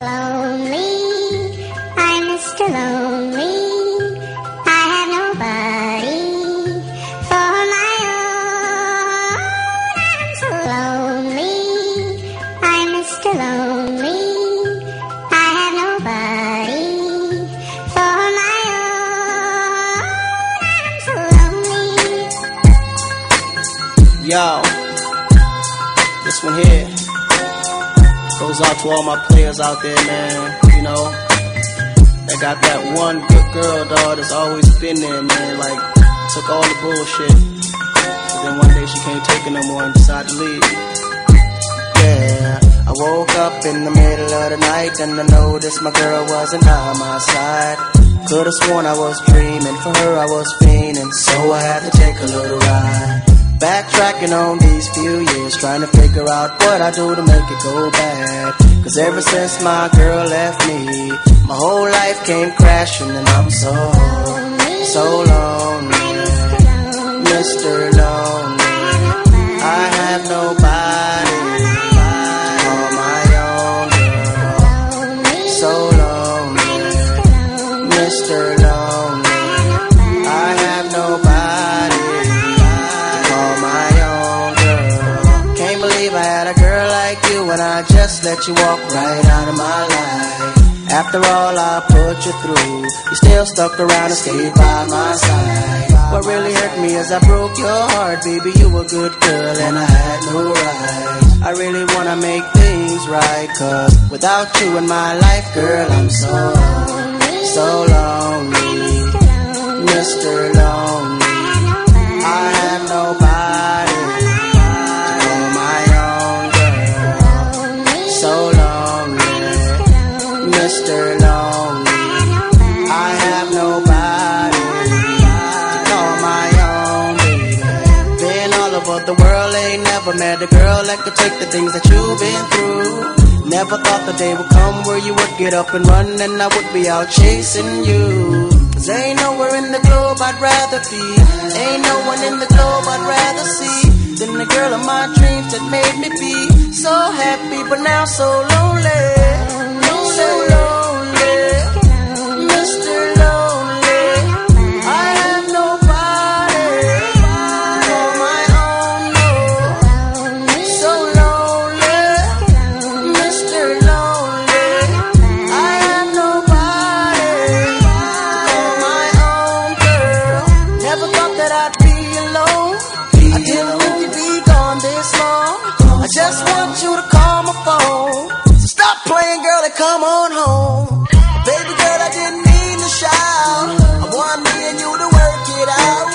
Lonely, I'm Mr. Lonely. I have nobody for my own. I'm so lonely. I'm Mr. Lonely. I have nobody for my own. I'm so lonely. Yo, this one here goes out to all my players out there, man. You know, that got that one good girl, dog, that's always been there, man. Like, took all the bullshit. But then one day she can't take it no more and decided to leave. Yeah, I woke up in the middle of the night and I noticed my girl wasn't by my side. Could've sworn I was dreaming, for her I was fiending, so I had to take a little ride. Backtracking on these few years, trying to figure out what I do to make it go bad. Cause ever since my girl left me, my whole life came crashing and I'm so, so lonely. Let you walk right out of my life. After all I put you through, you still stuck around and stayed by my side. What really hurt me is I broke your heart, baby. You were a good girl and I had no right. I really wanna make things right, cause without you in my life, girl, I'm so, so lonely. Mr. Lonely. So lonely, Mr. Lonely. I have nobody to call my own. Been all over the world, ain't never met a girl that could take the things that you've been through. Never thought the day would come where you would get up and run and I would be out chasing you. Cause ain't nowhere in the globe I'd rather be. Ain't no one in the globe I'd rather see than the girl of my dreams that made me be so happy, but now so lonely. come on home. Baby girl, I didn't mean to shout. I want me and you to work it out.